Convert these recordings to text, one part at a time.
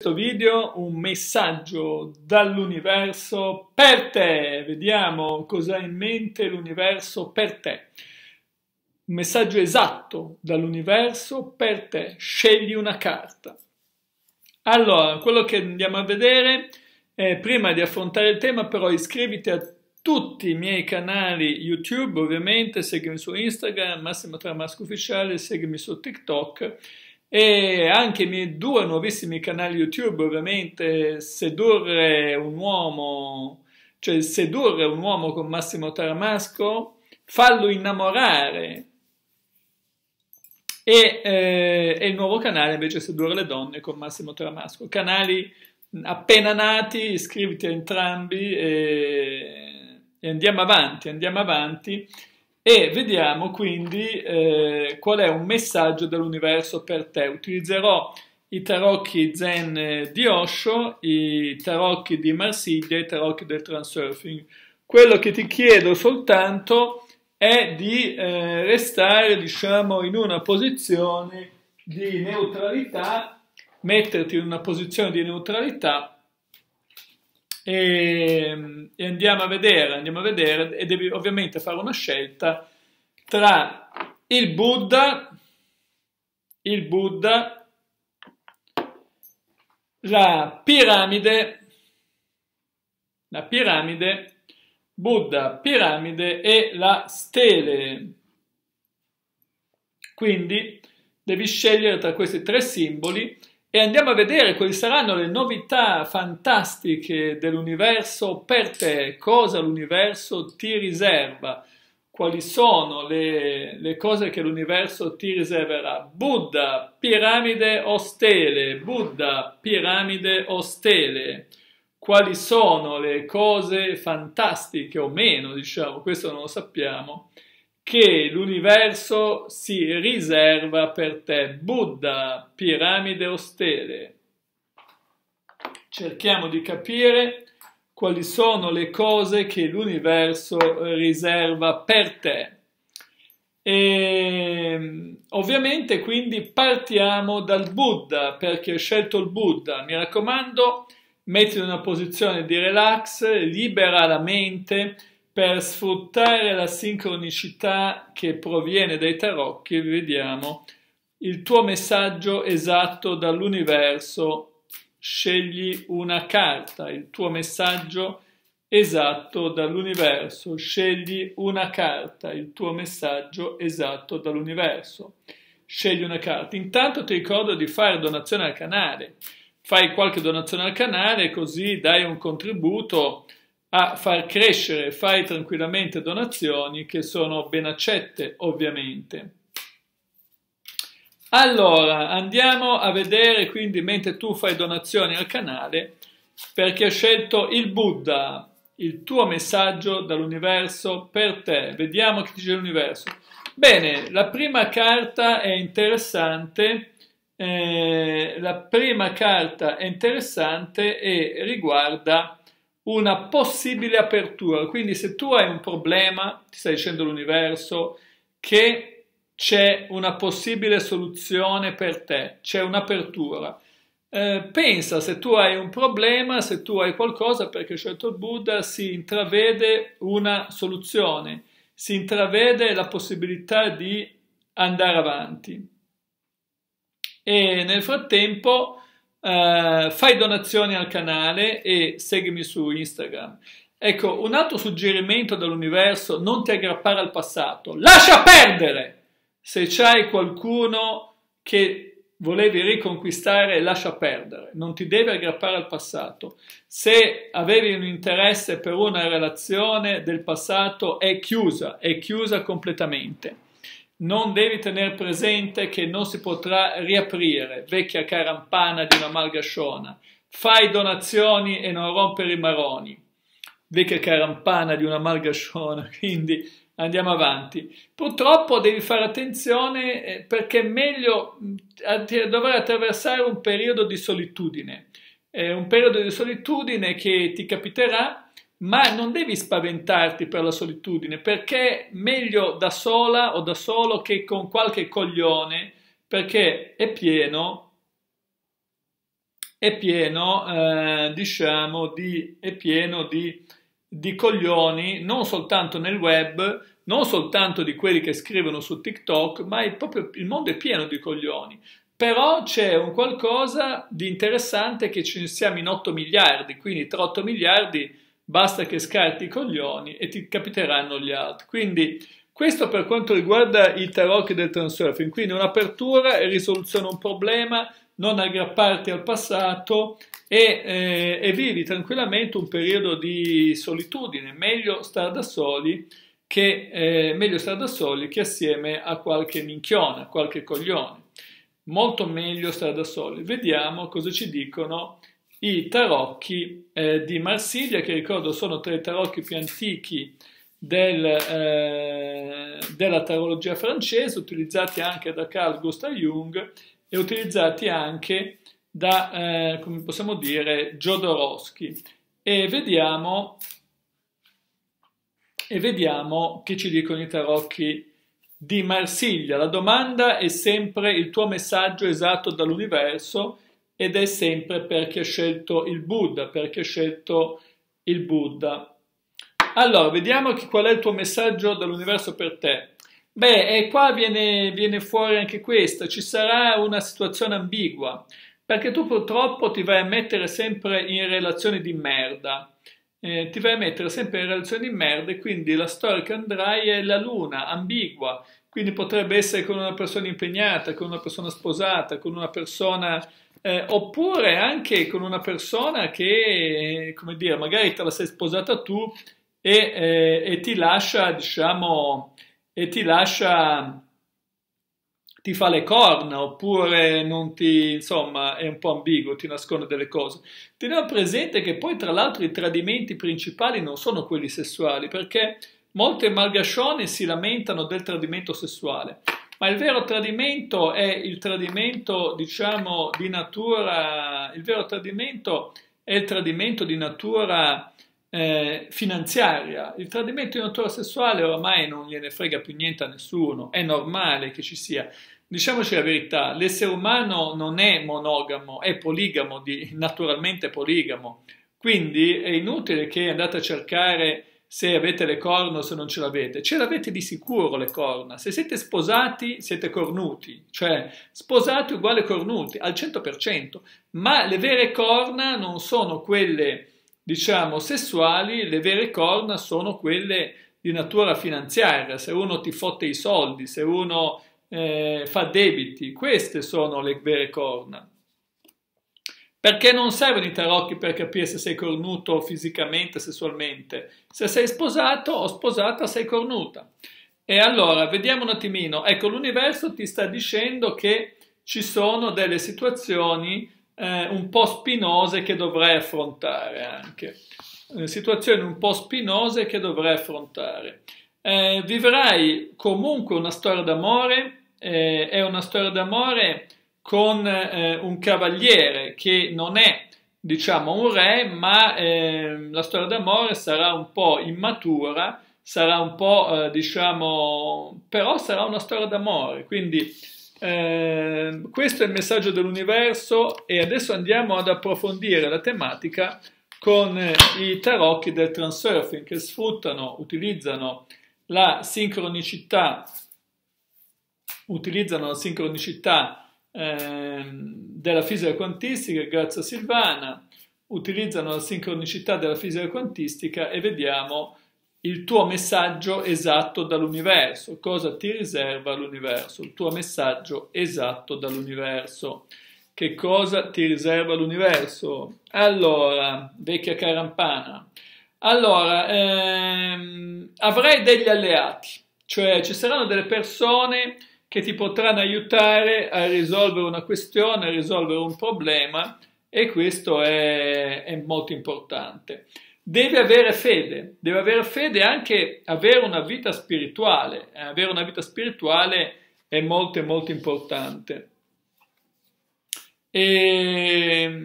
questo video un messaggio dall'universo per te. Vediamo cosa ha in mente l'universo per te. Un messaggio esatto dall'universo per te. Scegli una carta. Allora, quello che andiamo a vedere, è, prima di affrontare il tema, però iscriviti a tutti i miei canali YouTube, ovviamente, seguimi su Instagram, Massimo Tramasco Ufficiale, seguimi su TikTok e anche i miei due nuovissimi canali YouTube, ovviamente sedurre un uomo, cioè sedurre un uomo con Massimo Taramasco, fallo innamorare e, eh, e il nuovo canale invece sedurre le donne con Massimo Taramasco. Canali appena nati, iscriviti a entrambi e, e andiamo avanti, andiamo avanti e vediamo quindi eh, qual è un messaggio dell'universo per te. Utilizzerò i tarocchi zen di Osho, i tarocchi di Marsiglia i tarocchi del transurfing. Quello che ti chiedo soltanto è di eh, restare, diciamo, in una posizione di neutralità, metterti in una posizione di neutralità e, e andiamo a vedere, andiamo a vedere e devi ovviamente fare una scelta tra il Buddha, il Buddha, la piramide, la piramide, Buddha, piramide e la stele. Quindi devi scegliere tra questi tre simboli e andiamo a vedere quali saranno le novità fantastiche dell'universo per te, cosa l'universo ti riserva, quali sono le, le cose che l'universo ti riserverà. Buddha, piramide o stele, Buddha, piramide o stele. Quali sono le cose fantastiche o meno, diciamo, questo non lo sappiamo che l'universo si riserva per te. Buddha, piramide o stele. Cerchiamo di capire quali sono le cose che l'universo riserva per te. E, ovviamente quindi partiamo dal Buddha perché ho scelto il Buddha. Mi raccomando, metti in una posizione di relax, libera la mente per sfruttare la sincronicità che proviene dai tarocchi, vediamo il tuo messaggio esatto dall'universo. Scegli una carta, il tuo messaggio esatto dall'universo. Scegli una carta, il tuo messaggio esatto dall'universo. Scegli una carta. Intanto ti ricordo di fare donazione al canale. Fai qualche donazione al canale così dai un contributo a far crescere, fai tranquillamente donazioni che sono ben accette ovviamente. Allora, andiamo a vedere quindi mentre tu fai donazioni al canale perché ho scelto il Buddha, il tuo messaggio dall'universo per te. Vediamo che dice l'universo. Bene, la prima carta è interessante. Eh, la prima carta è interessante e riguarda una possibile apertura. Quindi se tu hai un problema, ti sta dicendo l'universo, che c'è una possibile soluzione per te, c'è un'apertura. Eh, pensa se tu hai un problema, se tu hai qualcosa, perché scelto il Buddha, si intravede una soluzione, si intravede la possibilità di andare avanti. E nel frattempo Uh, fai donazioni al canale e seguimi su Instagram. Ecco, un altro suggerimento dall'universo, non ti aggrappare al passato, lascia perdere! Se c'hai qualcuno che volevi riconquistare, lascia perdere, non ti devi aggrappare al passato. Se avevi un interesse per una relazione del passato, è chiusa, è chiusa completamente non devi tenere presente che non si potrà riaprire, vecchia carampana di una malgasciona. Fai donazioni e non rompere i maroni, vecchia carampana di una malgasciona, quindi andiamo avanti. Purtroppo devi fare attenzione eh, perché è meglio dover attraversare un periodo di solitudine, è un periodo di solitudine che ti capiterà ma non devi spaventarti per la solitudine, perché meglio da sola o da solo che con qualche coglione, perché è pieno è pieno, eh, diciamo, di, è pieno di, di coglioni, non soltanto nel web, non soltanto di quelli che scrivono su TikTok, ma è proprio, il mondo è pieno di coglioni. Però c'è un qualcosa di interessante che ci siamo in 8 miliardi, quindi tra 8 miliardi basta che scarti i coglioni e ti capiteranno gli altri. Quindi questo per quanto riguarda i tarocchi del transurfing, quindi un'apertura e risoluzione di un problema, non aggrapparti al passato e, eh, e, vivi tranquillamente un periodo di solitudine, meglio stare da soli che, eh, meglio stare da soli che assieme a qualche minchione, a qualche coglione. Molto meglio stare da soli. Vediamo cosa ci dicono i tarocchi eh, di Marsiglia, che ricordo sono tra i tarocchi più antichi del, eh, della tarologia francese, utilizzati anche da Carl Gustav Jung e utilizzati anche da, eh, come possiamo dire, Jodorowsky. E vediamo, e vediamo che ci dicono i tarocchi di Marsiglia. La domanda è sempre il tuo messaggio esatto dall'universo ed è sempre perché hai scelto il Buddha, perché hai scelto il Buddha. Allora, vediamo qual è il tuo messaggio dall'universo per te. Beh, e qua viene, viene fuori anche questo, ci sarà una situazione ambigua, perché tu purtroppo ti vai a mettere sempre in relazioni di merda. Eh, ti vai a mettere sempre in relazioni di merda e quindi la storia che andrai è la luna, ambigua, quindi potrebbe essere con una persona impegnata, con una persona sposata, con una persona eh, oppure anche con una persona che, come dire, magari te la sei sposata tu e, eh, e ti lascia, diciamo, e ti lascia, ti fa le corna oppure non ti, insomma, è un po' ambiguo, ti nasconde delle cose. Teniamo presente che poi tra l'altro i tradimenti principali non sono quelli sessuali perché molte malgascione si lamentano del tradimento sessuale. Ma il vero tradimento è il tradimento, diciamo, di natura, il vero tradimento è il tradimento di natura eh, finanziaria. Il tradimento di natura sessuale ormai non gliene frega più niente a nessuno, è normale che ci sia. Diciamoci la verità, l'essere umano non è monogamo, è poligamo, di, naturalmente poligamo. Quindi è inutile che andate a cercare se avete le corna o se non ce l'avete. Ce l'avete di sicuro le corna. Se siete sposati, siete cornuti. Cioè, sposati uguale cornuti, al 100%. Ma le vere corna non sono quelle diciamo, sessuali, le vere corna sono quelle di natura finanziaria, se uno ti fotte i soldi, se uno eh, fa debiti, queste sono le vere corna. Perché non servono i tarocchi per capire se sei cornuto fisicamente, sessualmente. Se sei sposato o sposata, sei cornuta. E allora, vediamo un attimino. Ecco, l'universo ti sta dicendo che ci sono delle situazioni eh, un po' spinose che dovrei affrontare anche. Eh, situazioni un po' spinose che dovrei affrontare. Eh, vivrai comunque una storia d'amore, eh, è una storia d'amore con eh, un cavaliere che non è diciamo un re, ma eh, la storia d'amore sarà un po' immatura, sarà un po' eh, diciamo, però sarà una storia d'amore, quindi eh, questo è il messaggio dell'universo e adesso andiamo ad approfondire la tematica con eh, i tarocchi del transurfing che sfruttano, utilizzano la sincronicità, utilizzano la sincronicità eh, della fisica quantistica grazie a Silvana, utilizzano la sincronicità della fisica quantistica e vediamo il tuo messaggio esatto dall'universo, cosa ti riserva l'universo, il tuo messaggio esatto dall'universo. Che cosa ti riserva l'universo? Allora, vecchia carampana. Allora, ehm, avrai degli alleati, cioè ci saranno delle persone che ti potranno aiutare a risolvere una questione, a risolvere un problema e questo è, è molto importante deve avere fede, deve avere fede anche avere una vita spirituale. Avere una vita spirituale è molto, molto importante. E,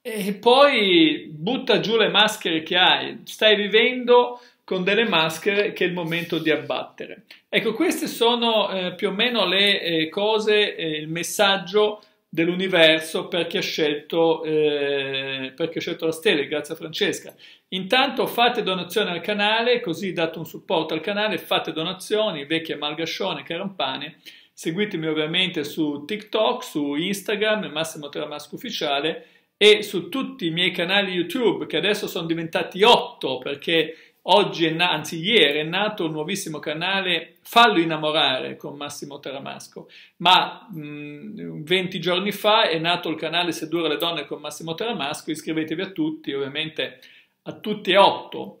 e poi butta giù le maschere che hai. Stai vivendo con delle maschere che è il momento di abbattere. Ecco, queste sono eh, più o meno le eh, cose, eh, il messaggio dell'universo perché ha scelto, eh, ha scelto la stella, grazie a Francesca. Intanto fate donazioni al canale, così date un supporto al canale, fate donazioni, vecchie malgascione, carampane. Seguitemi ovviamente su TikTok, su Instagram, Massimo Teramasco Ufficiale e su tutti i miei canali YouTube, che adesso sono diventati otto perché Oggi, na- anzi ieri, è nato un nuovissimo canale Fallo innamorare con Massimo Teramasco, ma mh, 20 giorni fa è nato il canale Sedurre le donne con Massimo Teramasco, iscrivetevi a tutti, ovviamente a tutti e otto.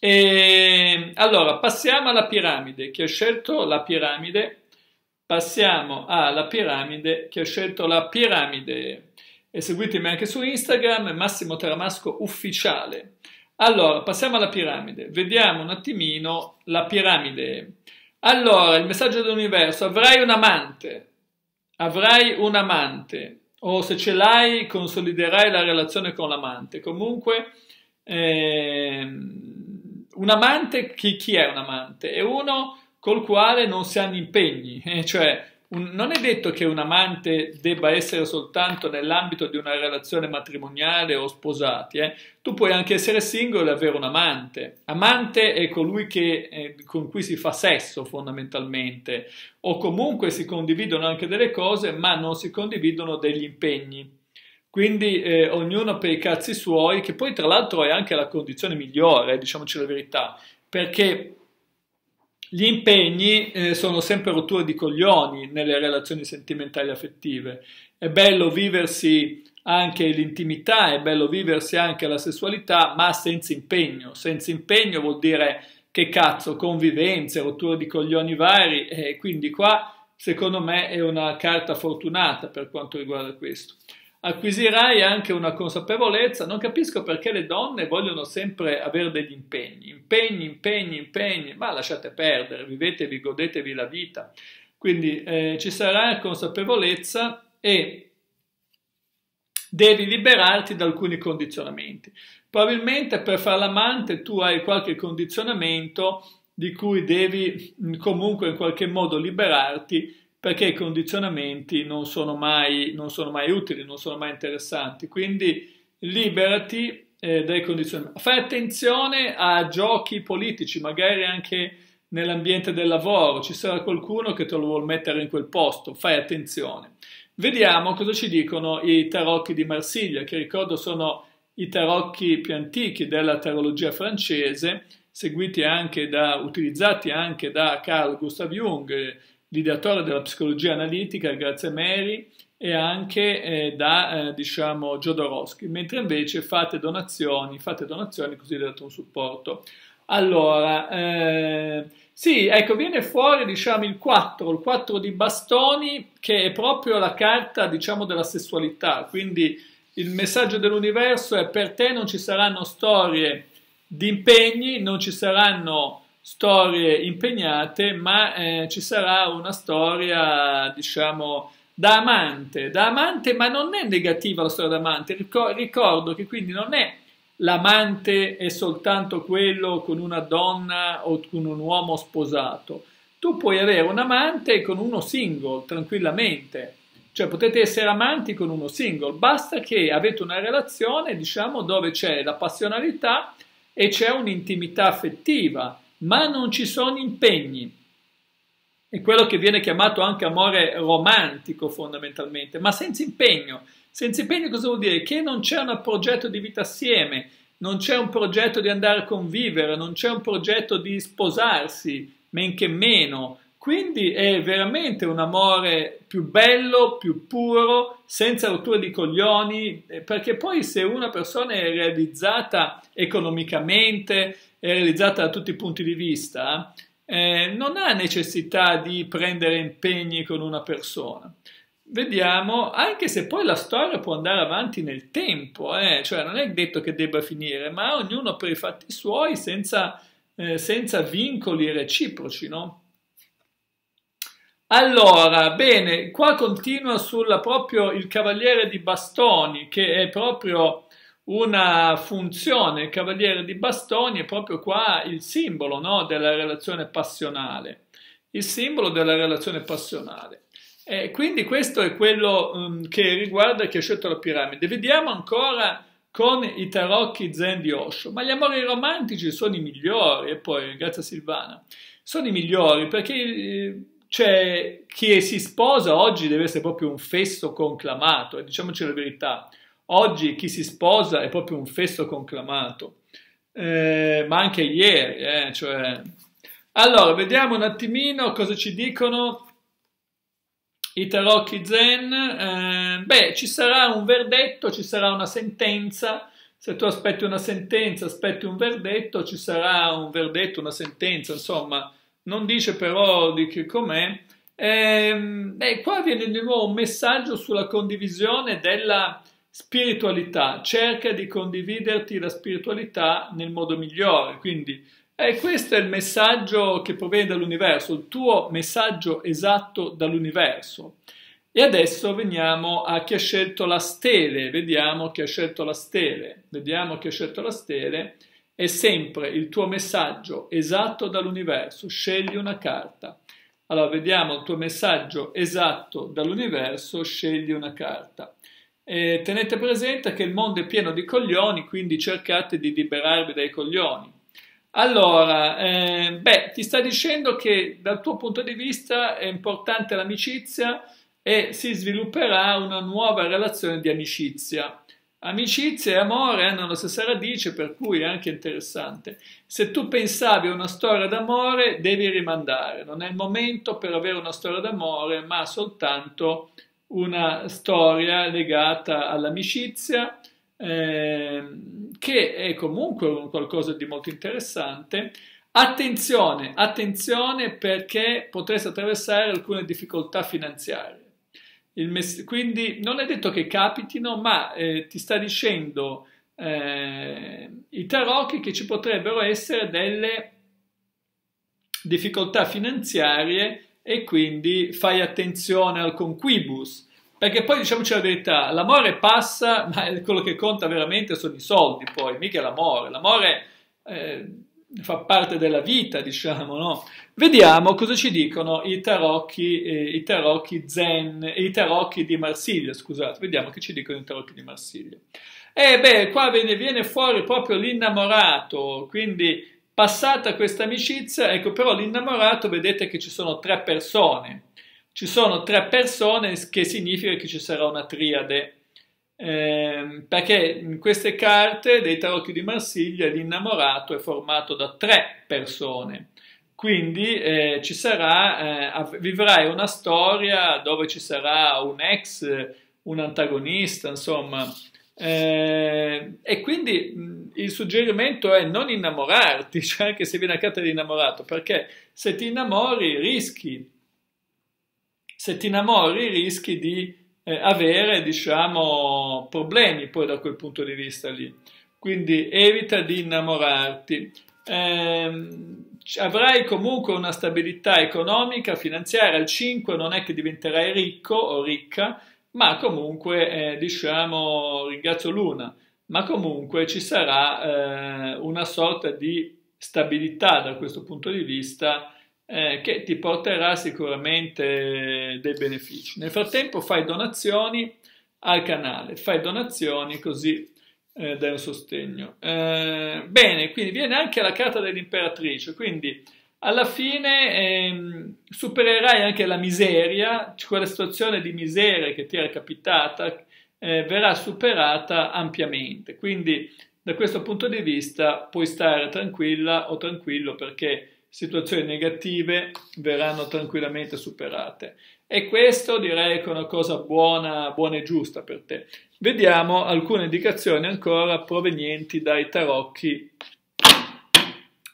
E, allora, passiamo alla piramide, chi ha scelto la piramide, passiamo alla piramide, chi ha scelto la piramide, e seguitemi anche su Instagram, Massimo Teramasco Ufficiale. Allora, passiamo alla piramide. Vediamo un attimino la piramide. Allora, il messaggio dell'universo, avrai un amante, avrai un amante, o se ce l'hai, consoliderai la relazione con l'amante. Comunque, ehm, un amante, chi, chi, è un amante? È uno col quale non si hanno impegni, eh, cioè un, non è detto che un amante debba essere soltanto nell'ambito di una relazione matrimoniale o sposati, eh. tu puoi anche essere singolo e avere un amante. Amante è colui che, eh, con cui si fa sesso fondamentalmente, o comunque si condividono anche delle cose, ma non si condividono degli impegni. Quindi eh, ognuno per i cazzi suoi, che poi tra l'altro è anche la condizione migliore, diciamoci la verità, perché gli impegni eh, sono sempre rotture di coglioni nelle relazioni sentimentali affettive. È bello viversi anche l'intimità, è bello viversi anche la sessualità, ma senza impegno. Senza impegno vuol dire che cazzo, convivenze, rotture di coglioni vari, e quindi qua secondo me è una carta fortunata per quanto riguarda questo acquisirai anche una consapevolezza. Non capisco perché le donne vogliono sempre avere degli impegni, impegni, impegni, impegni, ma lasciate perdere, vivetevi, godetevi la vita. Quindi eh, ci sarà consapevolezza e devi liberarti da alcuni condizionamenti. Probabilmente per fare l'amante tu hai qualche condizionamento di cui devi comunque in qualche modo liberarti perché i condizionamenti non sono mai, non sono mai utili, non sono mai interessanti. Quindi liberati eh, dai condizionamenti. Fai attenzione a giochi politici, magari anche nell'ambiente del lavoro, ci sarà qualcuno che te lo vuole mettere in quel posto, fai attenzione. Vediamo cosa ci dicono i tarocchi di Marsiglia, che ricordo sono i tarocchi più antichi della tarologia francese, seguiti anche da, utilizzati anche da Carl Gustav Jung, l'ideatore della psicologia analitica, grazie a Mary, e anche eh, da eh, diciamo Jodorowsky, mentre invece fate donazioni, fate donazioni così date un supporto. Allora, eh, sì, ecco, viene fuori diciamo il 4, il 4 di bastoni, che è proprio la carta diciamo della sessualità, quindi il messaggio dell'universo è per te non ci saranno storie di impegni, non ci saranno storie impegnate, ma eh, ci sarà una storia, diciamo, da amante, da amante, ma non è negativa la storia d'amante. Ricordo che quindi non è l'amante è soltanto quello con una donna o con un uomo sposato. Tu puoi avere un amante con uno single, tranquillamente. Cioè potete essere amanti con uno single, basta che avete una relazione, diciamo, dove c'è la passionalità e c'è un'intimità affettiva ma non ci sono impegni. È quello che viene chiamato anche amore romantico fondamentalmente, ma senza impegno. Senza impegno cosa vuol dire? Che non c'è un progetto di vita assieme, non c'è un progetto di andare a convivere, non c'è un progetto di sposarsi, men che meno. Quindi è veramente un amore più bello, più puro, senza rotture di coglioni, eh, perché poi se una persona è realizzata economicamente, è realizzata da tutti i punti di vista, eh, non ha necessità di prendere impegni con una persona. Vediamo, anche se poi la storia può andare avanti nel tempo, eh, cioè non è detto che debba finire, ma ognuno per i fatti suoi senza, eh, senza vincoli reciproci, no? Allora, bene, qua continua sulla proprio il cavaliere di bastoni, che è proprio una funzione, il cavaliere di bastoni è proprio qua il simbolo no, della relazione passionale, il simbolo della relazione passionale. Eh, quindi questo è quello um, che riguarda chi ha scelto la piramide. Vediamo ancora con i tarocchi zen di Osho, ma gli amori romantici sono i migliori, e poi, grazie a Silvana, sono i migliori perché c'è chi si sposa oggi deve essere proprio un fesso conclamato, e diciamoci la verità, oggi chi si sposa è proprio un fesso conclamato, eh, ma anche ieri, eh, cioè... Allora, vediamo un attimino cosa ci dicono i tarocchi zen. Eh, beh, ci sarà un verdetto, ci sarà una sentenza. Se tu aspetti una sentenza, aspetti un verdetto, ci sarà un verdetto, una sentenza, insomma, non dice però di che com'è. E, eh, qua viene di nuovo un messaggio sulla condivisione della spiritualità. Cerca di condividerti la spiritualità nel modo migliore, quindi e questo è il messaggio che proviene dall'universo, il tuo messaggio esatto dall'universo. E adesso veniamo a chi ha scelto la stele, vediamo chi ha scelto la stele, vediamo chi ha scelto la stele, è sempre il tuo messaggio esatto dall'universo, scegli una carta. Allora vediamo il tuo messaggio esatto dall'universo, scegli una carta. E tenete presente che il mondo è pieno di coglioni, quindi cercate di liberarvi dai coglioni. Allora, eh, beh, ti sta dicendo che dal tuo punto di vista è importante l'amicizia e si svilupperà una nuova relazione di amicizia. Amicizia e amore hanno la stessa radice, per cui è anche interessante. Se tu pensavi a una storia d'amore, devi rimandare. Non è il momento per avere una storia d'amore, ma soltanto una storia legata all'amicizia eh, che è comunque qualcosa di molto interessante. Attenzione, attenzione perché potreste attraversare alcune difficoltà finanziarie. Mes- quindi non è detto che capitino, ma eh, ti sta dicendo eh, i tarocchi che ci potrebbero essere delle difficoltà finanziarie e quindi fai attenzione al conquibus perché poi diciamoci la verità, l'amore passa, ma quello che conta veramente sono i soldi poi, mica l'amore. L'amore eh, fa parte della vita, diciamo, no? Vediamo cosa ci dicono i tarocchi, eh, i tarocchi zen, i tarocchi di Marsiglia, scusate, vediamo che ci dicono i tarocchi di Marsiglia. E eh beh, qua viene, viene fuori proprio l'innamorato, quindi passata questa amicizia, ecco però l'innamorato vedete che ci sono tre persone, ci sono tre persone che significa che ci sarà una triade. Eh, perché in queste carte dei tarocchi di Marsiglia l'innamorato è formato da tre persone. Quindi eh, ci sarà, eh, vivrai una storia dove ci sarà un ex, un antagonista, insomma. Eh, e quindi mh, il suggerimento è non innamorarti, cioè anche se viene a carta di innamorato, perché se ti innamori rischi se ti innamori rischi di eh, avere, diciamo, problemi poi da quel punto di vista lì. Quindi evita di innamorarti. Eh, avrai comunque una stabilità economica, finanziaria, al 5 non è che diventerai ricco o ricca, ma comunque, eh, diciamo, ringrazio Luna, ma comunque ci sarà eh, una sorta di stabilità da questo punto di vista eh, che ti porterà sicuramente dei benefici. Nel frattempo fai donazioni al canale, fai donazioni così eh, dai un sostegno. Eh, bene, quindi viene anche la carta dell'imperatrice, quindi alla fine ehm, supererai anche la miseria, quella situazione di miseria che ti era capitata eh, verrà superata ampiamente. Quindi da questo punto di vista puoi stare tranquilla o tranquillo perché situazioni negative verranno tranquillamente superate. E questo direi che è una cosa buona, buona e giusta per te. Vediamo alcune indicazioni ancora provenienti dai tarocchi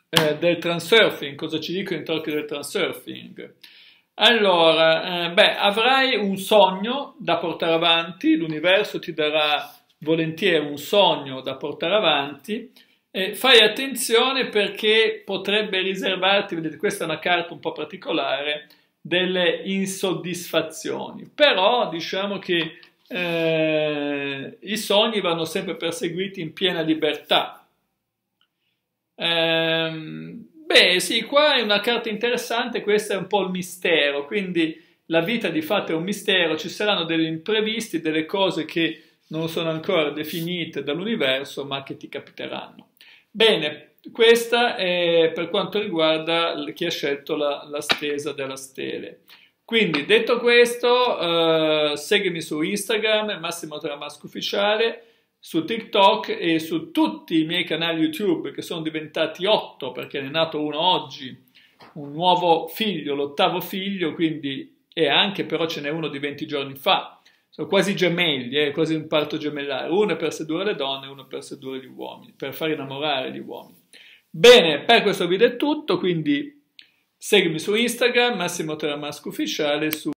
eh, del transurfing. Cosa ci dicono i tarocchi del transurfing? Allora, eh, beh, avrai un sogno da portare avanti, l'universo ti darà volentieri un sogno da portare avanti, eh, fai attenzione perché potrebbe riservarti, vedete questa è una carta un po' particolare, delle insoddisfazioni, però diciamo che eh, i sogni vanno sempre perseguiti in piena libertà. Eh, beh sì, qua è una carta interessante, questa è un po' il mistero, quindi la vita di fatto è un mistero, ci saranno degli imprevisti, delle cose che non sono ancora definite dall'universo, ma che ti capiteranno. Bene, questa è per quanto riguarda chi ha scelto la, la stesa della stele. Quindi, detto questo, eh, seguimi su Instagram, Massimo Tramasco Ufficiale, su TikTok e su tutti i miei canali YouTube, che sono diventati otto, perché ne è nato uno oggi, un nuovo figlio, l'ottavo figlio, quindi, e anche però ce n'è uno di 20 giorni fa. Sono quasi gemelli, eh, quasi un parto gemellare. Uno è per sedurre le donne e uno per sedurre gli uomini, per far innamorare gli uomini. Bene, per questo video è tutto, quindi seguimi su Instagram, Massimo Teramasco Ufficiale, su